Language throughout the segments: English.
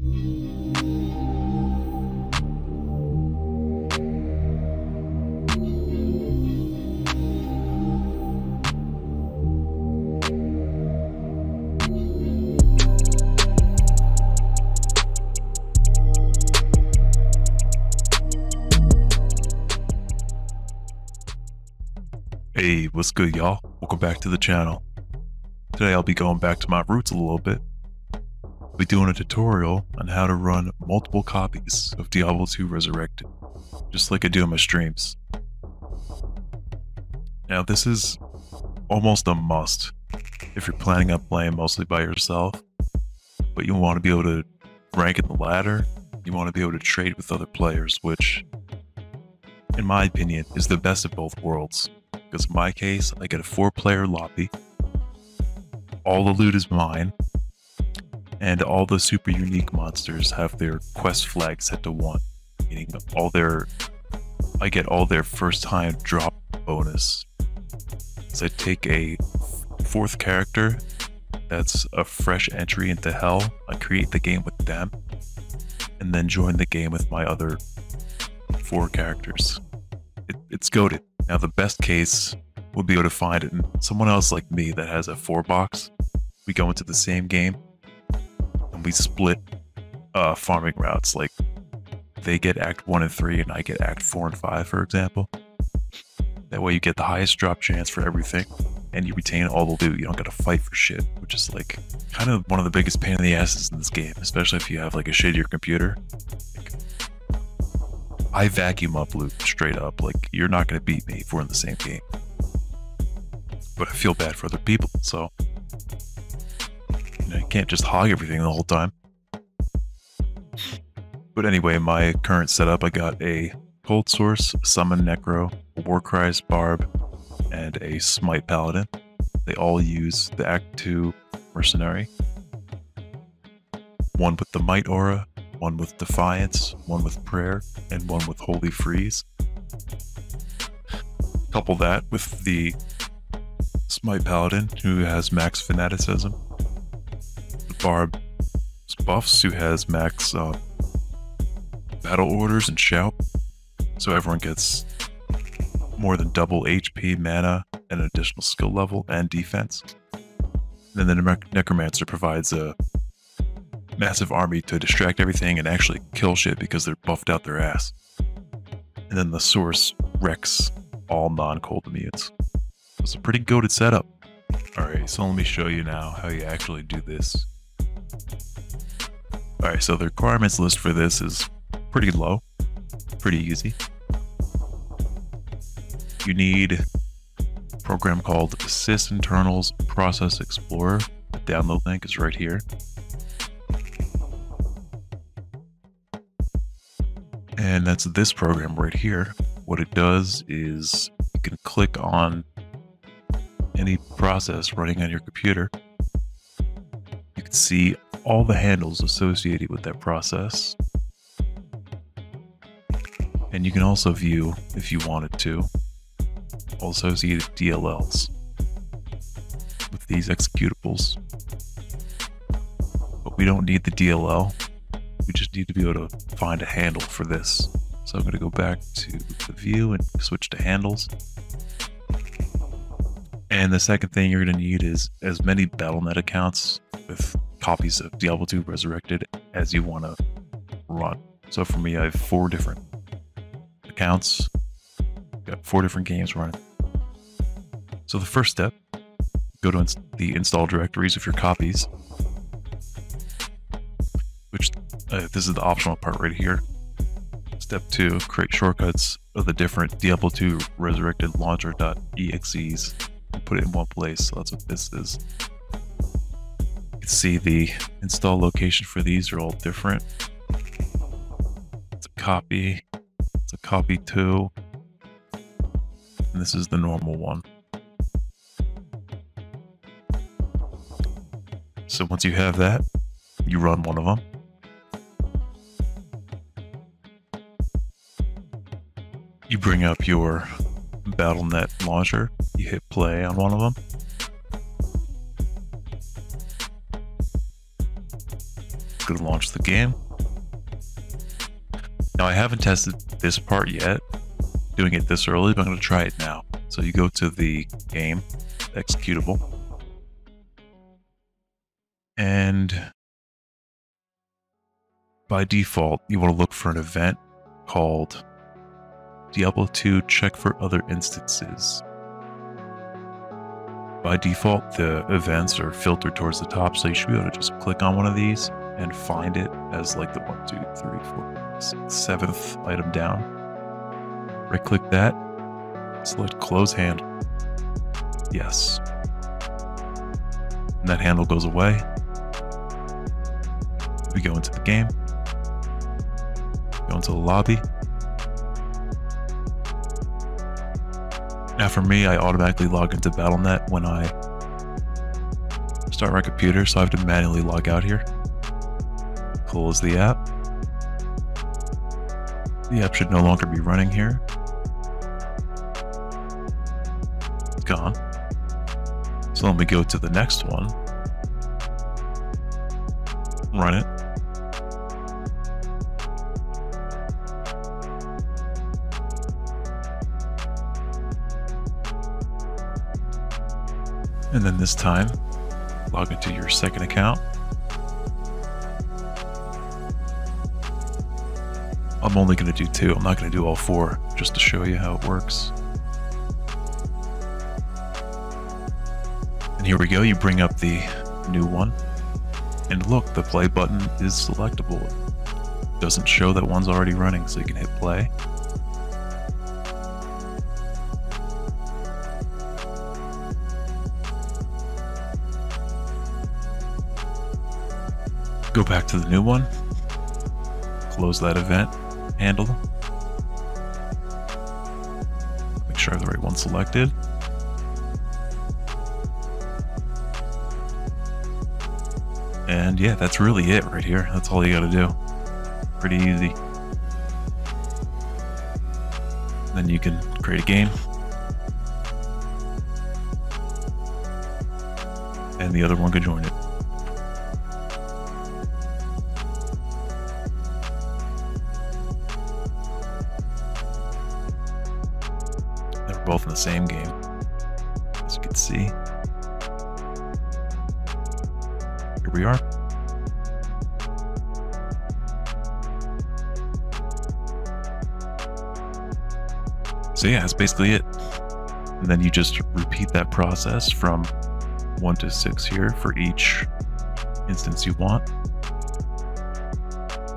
Hey, what's good, y'all? Welcome back to the channel. Today I'll be going back to my roots a little bit. Be doing a tutorial on how to run multiple copies of Diablo 2 Resurrected, just like I do in my streams. Now, this is almost a must if you're planning on playing mostly by yourself, but you want to be able to rank in the ladder, you want to be able to trade with other players, which, in my opinion, is the best of both worlds because in my case, I get a four player lobby. All the loot is mine. And all the super unique monsters have their quest flag set to one, meaning all their I get all their first time drop bonus. So I take a fourth character that's a fresh entry into hell. I create the game with them and then join the game with my other four characters. It, it's goaded. Now, the best case would be able to find it someone else like me that has a four box. We go into the same game we split uh, farming routes. Like they get Act 1 and 3, and I get Act 4 and 5, for example. That way, you get the highest drop chance for everything, and you retain all the loot. You don't gotta fight for shit, which is like kind of one of the biggest pain in the asses in this game, especially if you have like a shittier computer. I vacuum up loot straight up. Like, you're not to beat me if we're in the same game. But I feel bad for other people, so. You can't just hog everything the whole time. But anyway, my current setup, I got a Cold Sorc, Summon Necro, a Warcry's Barb, and a Smite Paladin. They all use the Act 2 Mercenary. One with the Might Aura, one with Defiance, one with Prayer, and one with Holy Freeze. Couple that with the Smite Paladin, who has max Fanaticism. Barb buffs, who has max uh, Battle Orders and Shout. So everyone gets more than double HP, mana, and an additional skill level and defense. And then the Necromancer provides a massive army to distract everything and actually kill shit because they're buffed out their ass. And then the Sorc wrecks all non-cold immunes. It's a pretty goaded setup. Alright, so let me show you now how you actually do this. Alright, so the requirements list for this is pretty low, pretty easy. You need a program called sysinternals process explorer. The download link is right here. and that's this program right here. What it does is you can click on any process running on your computer. Can see all the handles associated with that process. And you can also view, if you wanted to, all associated DLLs with these executables. But we don't need the DLL we just need to be able to find a handle for this. So I'm going to go back to the view and switch to handles. And the second thing you're going to need is as many Battle.net accounts with copies of Diablo 2 Resurrected as you want to run. So for me, I have four different accounts, got four different games running. So the first step, go to the install directories of your copies uh, this is the optional part right here. Step 2, create shortcuts of the different Diablo 2 resurrected launcher.exes and put it in one place. So that's what this is. See the install location for these are all different. It's a copy, it's a copy 2, and this is the normal one. So once you have that, you run one of them. You bring up your Battle.net launcher, you hit play on one of them. Going to launch the game. Now, I haven't tested this part yet, doing it this early, but I'm going to try it now. So you go to the game, executable, and by default, you want to look for an event called Diablo 2 check for other instances. By default, the events are filtered towards the top, so you should be able to just click on one of these and find it as like the one, two, three, four, seventh item down. Right click that, select close handle. Yes. And that handle goes away. We go into the game, go into the lobby. Now for me, I automatically log into Battle.net when I start my computer, so I have to manually log out here. Close the app. The app should no longer be running here. Gone. So let me go to the next one. Run it. And then this time, log into your second account. I'm only going to do two. I'm not going to do all four, just to show you how it works. And here we go. You bring up the new one. And look, the play button is selectable. It doesn't show that one's already running, so you can hit play. Go back to the new one. Close that event handle. Make sure I have the right one selected. And yeah, that's really it right here. That's all you gotta do. Pretty easy. Then you can create a game. And the other one could join it. Both in the same game, as you can see. Here we are. So yeah, that's basically it. And then you just repeat that process from one to six here for each instance you want.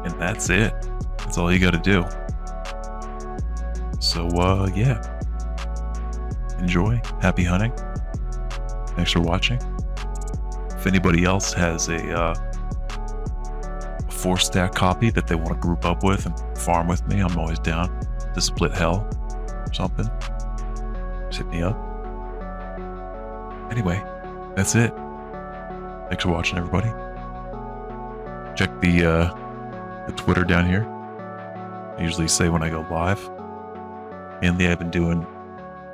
And that's it. That's all you got to do. So, uh, yeah. Enjoy. Happy hunting. Thanks for watching. If anybody else has a, uh, four stack copy that they want to group up with and farm with me, I'm always down to split hell or something. Just hit me up. Anyway, that's it. Thanks for watching, everybody. Check the uh, the Twitter down here. I usually say when I go live. Mainly, I've been doing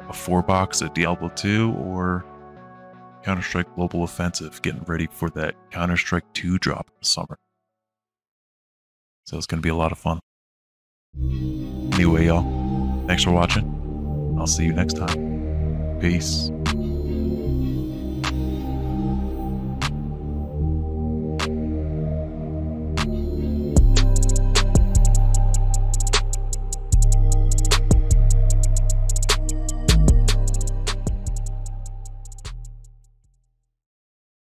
a four box at Diablo 2 or Counter Strike Global Offensive, getting ready for that Counter Strike 2 drop in the summer. So it's going to be a lot of fun. Anyway, y'all, thanks for watching. I'll see you next time. Peace.